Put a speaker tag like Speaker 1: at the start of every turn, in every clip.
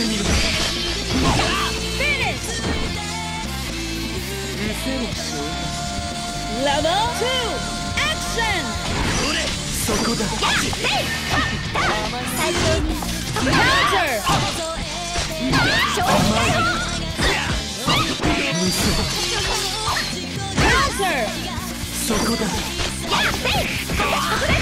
Speaker 1: てみ
Speaker 2: る2
Speaker 1: そこだ。
Speaker 3: ン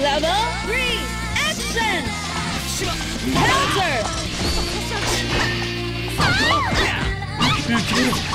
Speaker 2: Level 3! Ascension! Counter!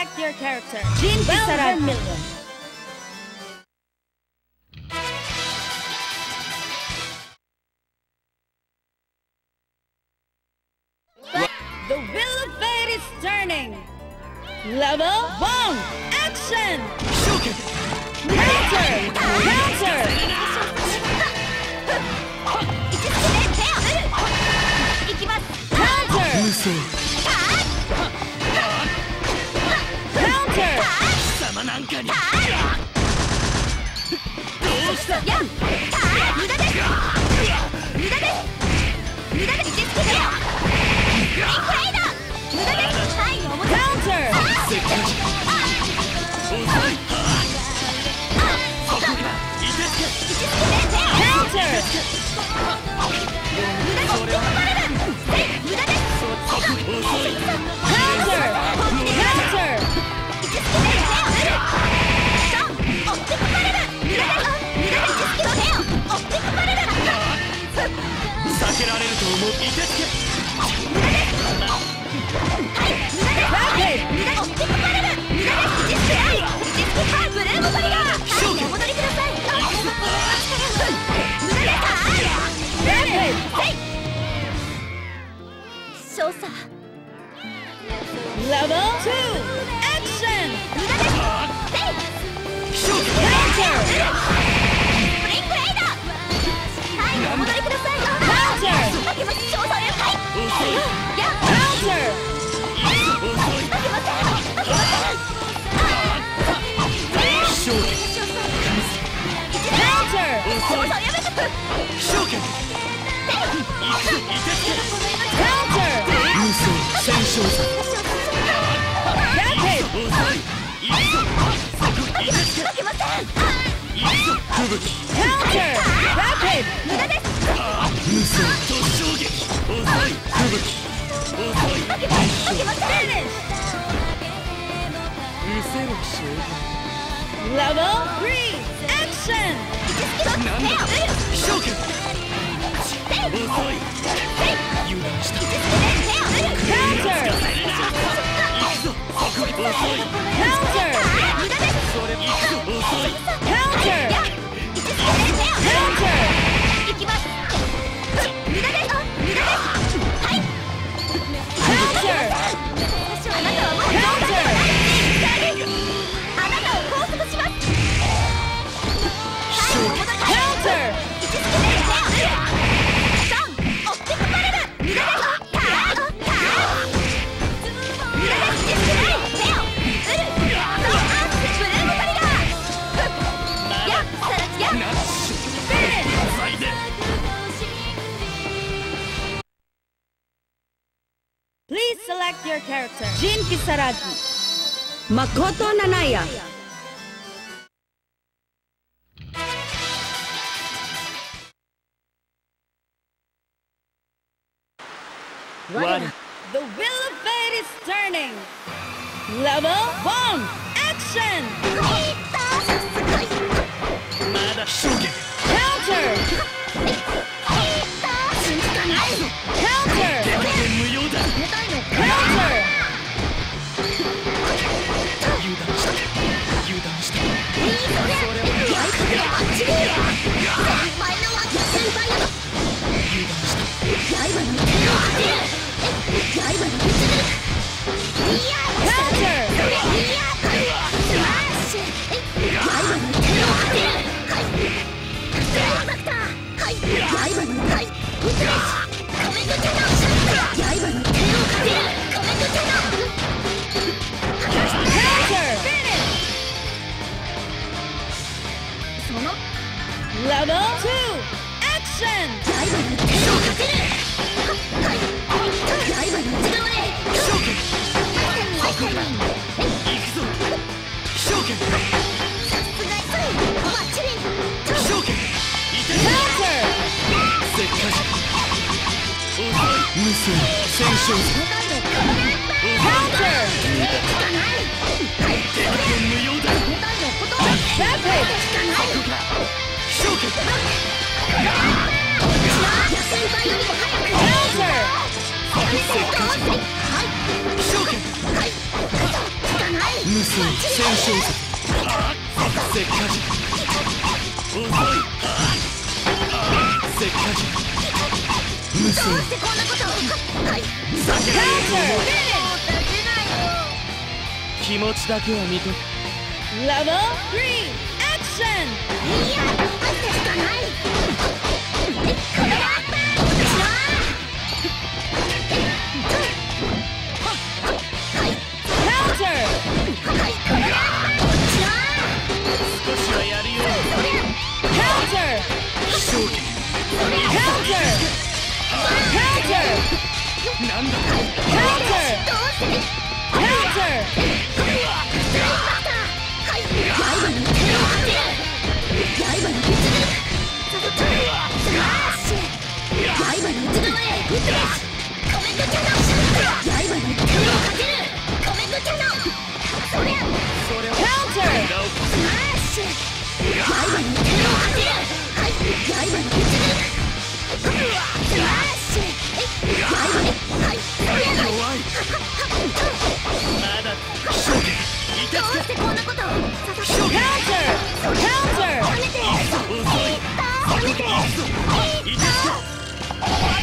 Speaker 2: Select your character. Jin well The wheel of fate is turning. Level one. Action. Counter. Counter. Counter.
Speaker 3: I'm gonna. け
Speaker 1: られると思う。いてつけ。
Speaker 2: Level 3! Action!
Speaker 3: 召喚
Speaker 1: 遅い。
Speaker 2: Please select your character. Jin Kisaragi. Makoto Nanaya.
Speaker 1: One.
Speaker 2: The will of fate is turning. Level one. Action. Counter. Counter.
Speaker 3: はい
Speaker 1: せっかじ
Speaker 3: どうしてこんなことをはい
Speaker 1: させない
Speaker 2: よ
Speaker 1: 気持ちだけは見とく
Speaker 2: ラボ3アクション
Speaker 3: いや待ってしかないこれだ
Speaker 1: 少しはやるよ。
Speaker 3: Yeah! う